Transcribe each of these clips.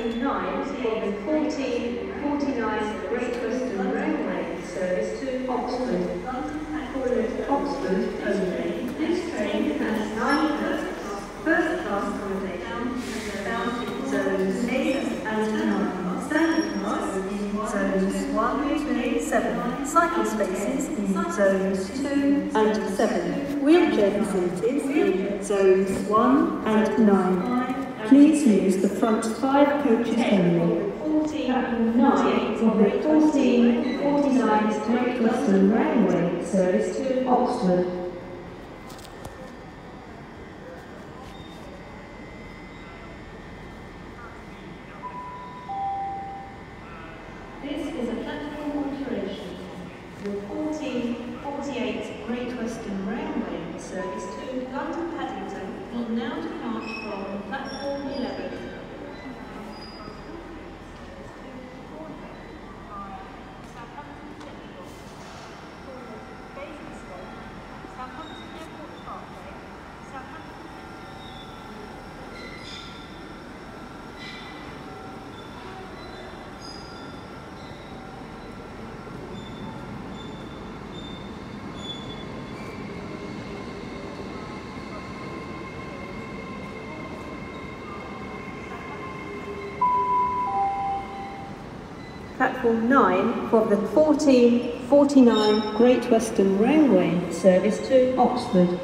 19 from the 1449 Great Western Railway service to Oxford. Oxford only. This train has first class accommodation, bound zones 8 and 9, class in zones cycle spaces in zones 2 and 7, wheelchair facilities in zones 1 and 9. Please use the front five coaches only. 49 of the 1449 Great Western Railway service to Oxford. This is a platform alteration. The 1448 Great Western Railway service to London Paddington will now depart from platform 11. Platform 9 for the 1449 Great Western Railway service to Oxford.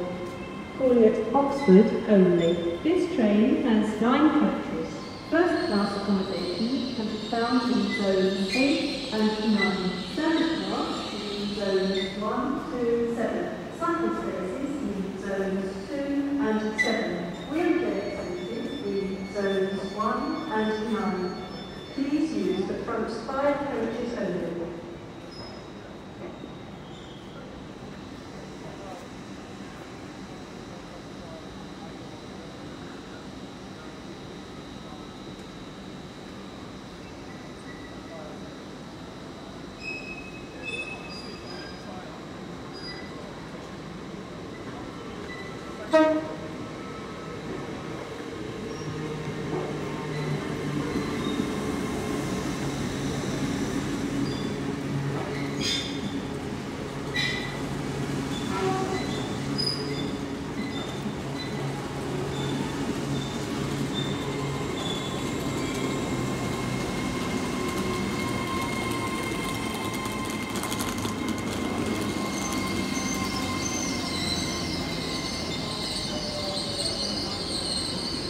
Calling at Oxford only. This train has nine coaches. First class accommodation can be found in zones 8 and 9. Standard class in zones 1 to 7. Cycle spaces in zones 2 and 7. Wheelchair facilities in zones 1 and 9. Please use the front five coaches only. May I have your attention, please, on platform eight? We are sorry to announce that the 1458 Great Western Railway service to Dartmouth Spa has been cancelled.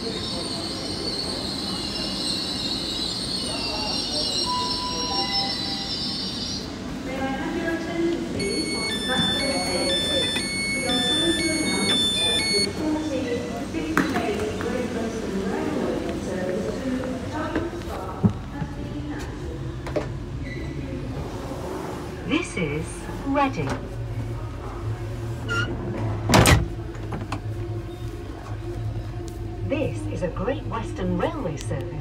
This is Reading. This is a Great Western Railway service